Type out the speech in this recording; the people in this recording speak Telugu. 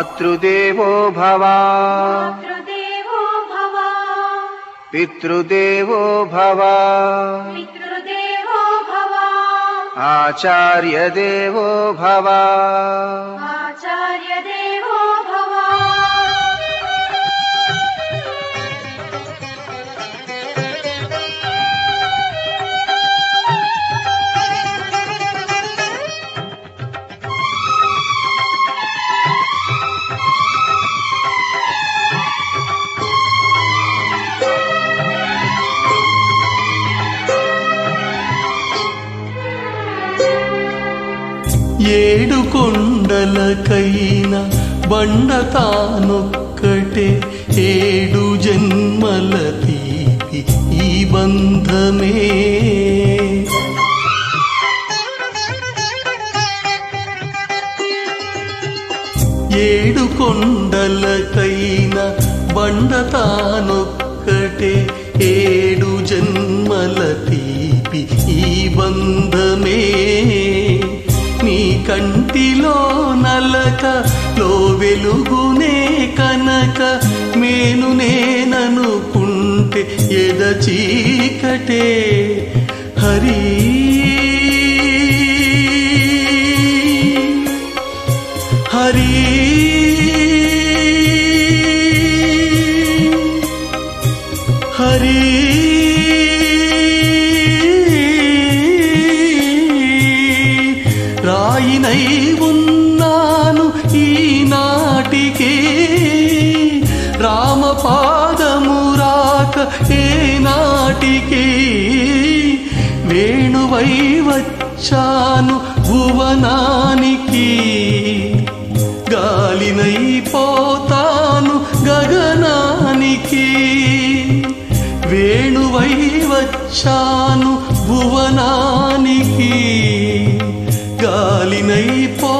पितृदेवो भव। पितृदेवो भव। आचार्यदेवो भव। ఏడు కొండలకైన బండ తానొక్కటే ఏడు జన్మల తీపి ఈ బంధమే. ఏడు కొండలకైన బండ తానొక్కటే ఏడు జన్మల తీపి ఈ బంధమే. కంటిలో నలక లో వెలుగునే కనక మేను నేననుకుంటే ఎద చీకటే. హరీ హరి రాయినై ఉన్నాను ఈనాటికే రామపాదము రాక ఏనాటికే వేణువై వచ్చాను భువనానికి. గాలినై పోతాను గగనానికి. వేణువై వచ్చాను భువనానికి. గాలినై పోతాను గగనానికి